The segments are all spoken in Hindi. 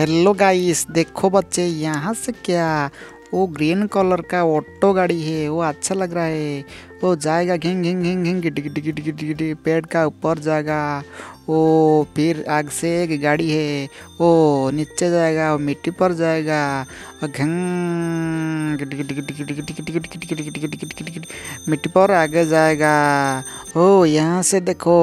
हेलो गाइस देखो बच्चे यहाँ से क्या वो ग्रीन कलर का ऑटो गाड़ी है वो अच्छा लग रहा है वो जाएगा घिंग घिंग घिंग घिंग गिटी गिटी गिटी गिटी पेड़ का ऊपर जाएगा वो फिर आग से एक गाड़ी है वो नीचे जाएगा वो मिट्टी पर जाएगा और घंग मिट्टी पर आगे जाएगा ओ यहाँ से देखो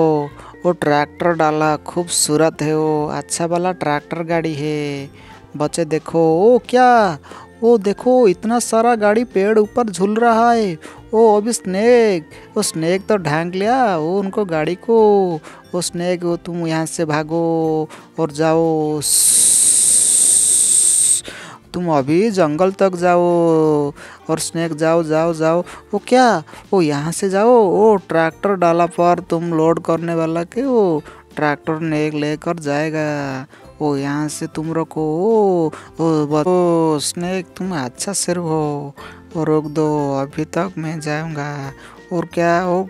वो ट्रैक्टर डाला खूबसूरत है वो अच्छा वाला ट्रैक्टर गाड़ी है। बच्चे देखो, ओ, क्या? ओ, देखो, इतना सारा गाड़ी पेड़ ऊपर झूल रहा है। ओ, अभी स्नेक वो स्नेक तो ढांक लिया वो उनको गाड़ी को। वो स्नेक वो तुम यहाँ से भागो और जाओ। तुम अभी जंगल तक जाओ और स्नेक जाओ जाओ जाओ। वो क्या? वो यहाँ से जाओ। वो ट्रैक्टर डाला पर तुम लोड करने वाला के। वो ट्रैक्टर ने लेकर जाएगा। ओ यहाँ से तुम रखो। ओ, ओ, स्नेक तुम अच्छा सिर हो। रोक दो। अभी तक मैं जाऊँगा। और क्या? वो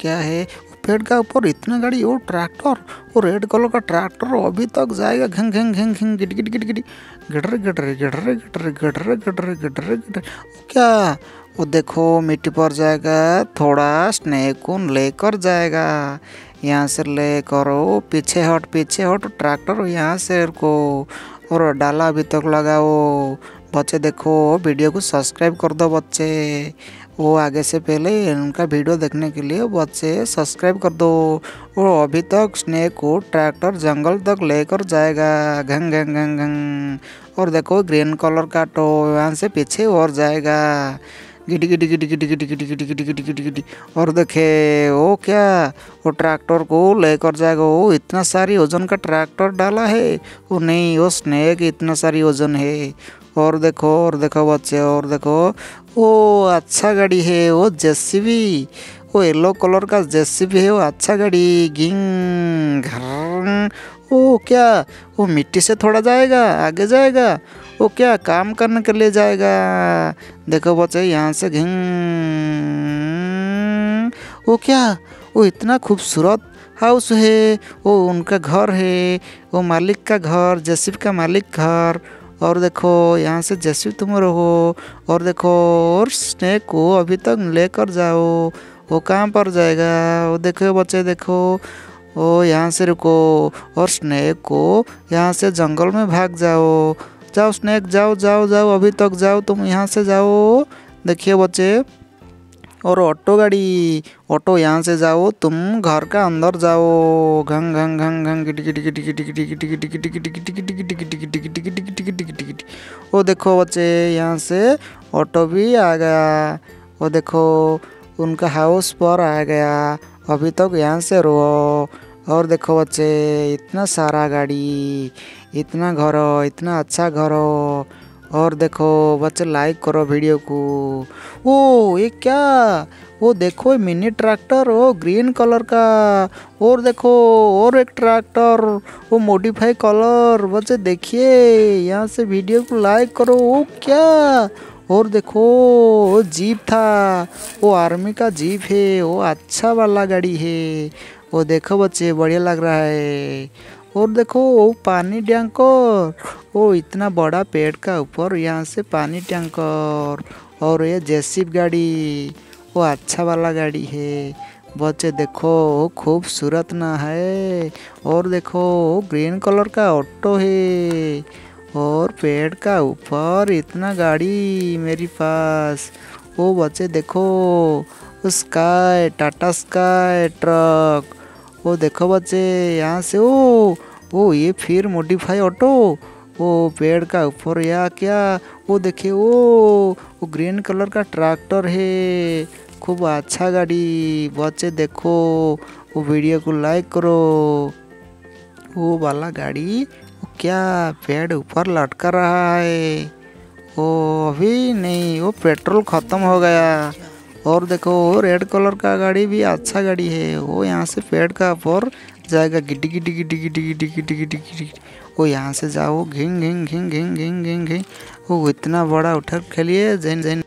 क्या है? पेड़ का ऊपर इतना गाड़ी वो ट्रैक्टर वो रेड कलर का ट्रैक्टर अभी तक जाएगा घंग घंग घंग घंग गिट गिट गिट गिट गिटर गिटर गिटर गिटर गिटर गिटर गिटर गिटर क्या? वो देखो, मिट्टी पर जाएगा, थोड़ा स्नेक लेकर जाएगा। यहाँ से लेकर वो पीछे हट पीछे हट, ट्रैक्टर यहाँ से को। और डाला अभी तक लगाओ बच्चे देखो वीडियो को सब्सक्राइब कर दो बच्चे वो आगे से पहले उनका वीडियो देखने के लिए बच्चे सब्सक्राइब कर दो और अभी तक स्नेक को ट्रैक्टर जंगल तक लेकर जाएगा घंग घंग घंग घंग और देखो ग्रीन कलर का टो यहाँ से पीछे और जाएगा गिटी गिटी गिटी गिटी गिटी गिटी गिटी गिटी गिटी गिटी गिटी और देखे वो क्या वो ट्रैक्टर को लेकर जाएगा वो इतना सारी वज़न का ट्रैक्टर डाला है वो नहीं वो स्नेक इतना सारी वज़न है और देखो और देखो बच्चे और देखो वो अच्छा गाड़ी है वो जेसीबी वो येलो कलर का जेसीबी है वो अच्छा गाड़ी गिंग घर वो क्या? वो मिट्टी से थोड़ा जाएगा, आगे जाएगा। वो क्या काम करने के लिए जाएगा? देखो बच्चे, यहाँ से घिंग। वो क्या? वो इतना खूबसूरत हाउस है। वो उनका घर है। वो मालिक का घर जसीब का मालिक घर। और देखो, यहाँ से जैसे तुम रहो। और देखो, और स्नेक को अभी तक लेकर जाओ। वो कहाँ पर जाएगा? वो देखो बच्चे, देखो। ओ यहाँ से रुको और स्नेक को यहाँ से जंगल में भाग जाओ जाओ स्नेक जाओ जाओ जाओ अभी तक जाओ तुम यहाँ से जाओ देखिए बच्चे और ऑटो गाड़ी ऑटो यहाँ से जाओ तुम घर का अंदर जाओ घंग घंग घंग घंग ओ देखो बच्चे यहाँ से ऑटो भी आ गया ओ देखो उनका हाउस पर आ गया अभी तक यहाँ से रो, और देखो बच्चे, इतना सारा गाड़ी, इतना घर, इतना अच्छा घर, और देखो बच्चे लाइक करो वीडियो को। ओ, ये क्या? वो देखो मिनी ट्रैक्टर वो ग्रीन कलर का। और देखो, और एक ट्रैक्टर वो मॉडिफाई कलर बच्चे देखिए, यहाँ से वीडियो को लाइक करो। वो क्या? और देखो, वो जीप था। वो आर्मी का जीप है, वो अच्छा वाला गाड़ी है। वो देखो बच्चे, बढ़िया लग रहा है। और देखो, वो पानी टैंकर, वो इतना बड़ा पेड़ का ऊपर, यहाँ से पानी टैंकर, और ये जेसीब गाड़ी, वो अच्छा वाला गाड़ी है। बच्चे देखो खूबसूरत ना है। और देखो ग्रीन कलर का ऑटो है। और पेड़ का ऊपर इतना गाड़ी मेरी पास। वो बच्चे देखो स्काई टाटा स्काई ट्रक वो देखो बच्चे, यहाँ से, ओ ओ, ये फिर मॉडिफाई ऑटो वो पेड़ का ऊपर या क्या? वो देखिए, ओ, वो ग्रीन कलर का ट्रैक्टर है। खूब अच्छा गाड़ी, बच्चे देखो, वो वीडियो को लाइक करो। वो वाला गाड़ी क्या पेड़ ऊपर लटका रहा है? वो अभी नहीं, वो पेट्रोल ख़त्म हो गया। और देखो रेड कलर का गाड़ी भी अच्छा गाड़ी है। वो यहाँ से पेड़ का ऊपर जाएगा। गिटी गिटी गिटी गिटी गिटी गिटी गिटी गिटी। वो यहाँ से जाओ, घिंग घिंग घिंग घिंग घिंग घिंग घिंग। वो इतना बड़ा उठक खेलिए, जैन जैन।